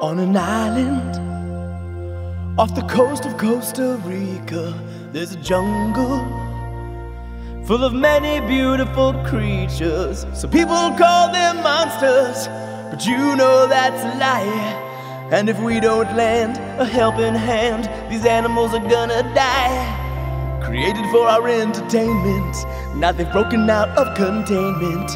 On an island off the coast of Costa Rica, there's a jungle full of many beautiful creatures. Some people call them monsters, but you know that's a lie. And if we don't lend a helping hand, these animals are gonna die. Created for our entertainment, now they've broken out of containment.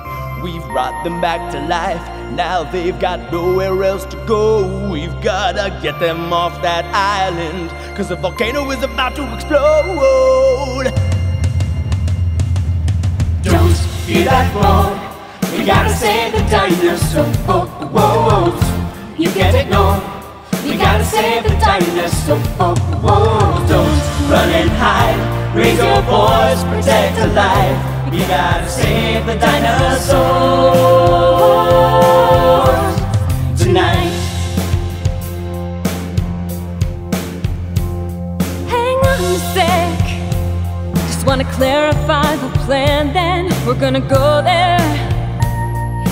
We've brought them back to life, now they've got nowhere else to go. We've gotta get them off that island, cause the volcano is about to explode. Don't be that bold, we gotta save the dinosaurs. You can't ignore, we gotta save the dinosaurs. Don't run and hide, raise your voice, protect a life. We gotta save the dinosaurs tonight. Hang on a sec. Just wanna clarify the plan, then we're gonna go there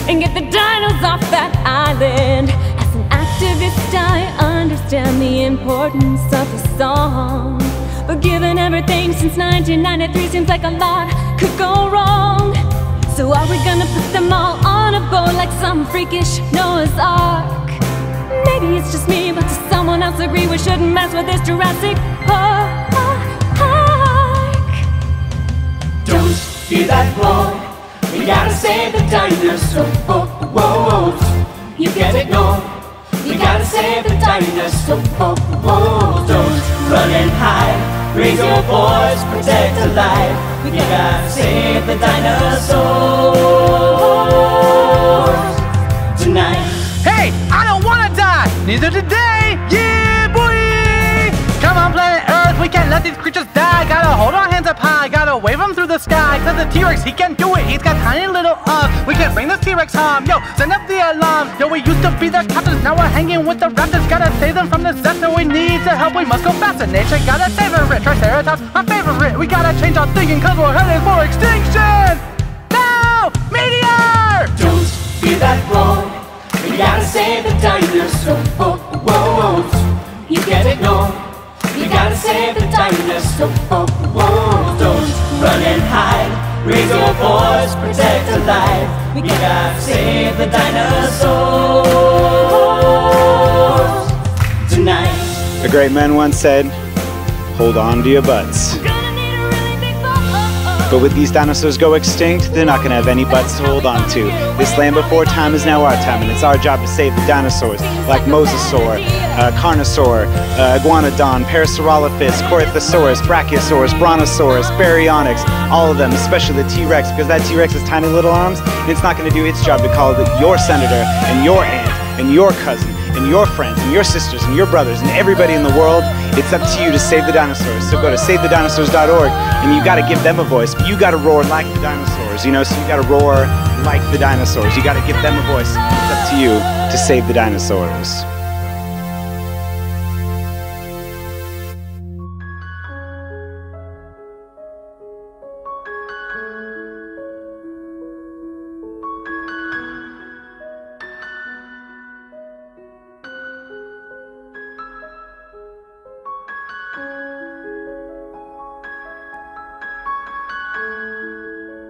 and get the dinos off that island. As an activist, I understand the importance of the song. But given everything since 1993, seems like a lot could go wrong. So are we gonna put them all on a boat like some freakish Noah's Ark? Maybe it's just me, but does someone else agree we shouldn't mess with this Jurassic Park? Don't be that bold. We gotta save the dinosaurs. You can't ignore. We gotta save the dinosaurs. Don't run and hide. Raise your voice, protect a life. We gotta save the dinosaurs tonight. Hey, I don't wanna die, neither they. Yeah, boy! Come on, planet Earth, we can't let these creatures die. Gotta hold our hands up high, the sky. Cause the T-Rex, he can do it, he's got tiny little arms. We can't bring this T-Rex harm. Yo, send up the alarm. Yo, we used to be their captains, now we're hanging with the raptors. Gotta save them from disaster, we need to help, we must go faster. Nature gotta savor it, Triceratops, our favorite. We gotta change our thinking, cause we're headed for extinction! Now, meteor! Don't be that bold. We gotta save the dinosaurs. You can't ignore. We gotta save the dinosaurs. Don't run and hide. Raise your voice, protect a life. We gotta save the dinosaurs tonight. A great man once said, hold on to your butts. But with these dinosaurs go extinct, they're not gonna have any butts to hold on to. This land before time is now our time, and it's our job to save the dinosaurs, like Mosasaur, uh, Carnosaur, uh, Iguanodon, Parasaurolophus, Corythosaurus, Brachiosaurus, Brontosaurus, Baryonyx, all of them, especially the T-Rex, because that T-Rex has tiny little arms, and it's not gonna do its job to call it your senator, and your aunt, and your cousin, and your friends, and your sisters, and your brothers, and everybody in the world. It's up to you to save the dinosaurs. So go to SaveTheDinosaurs.org, and you gotta give them a voice, but you gotta roar like the dinosaurs, you know, so you gotta roar like the dinosaurs. You gotta give them a voice. It's up to you to save the dinosaurs.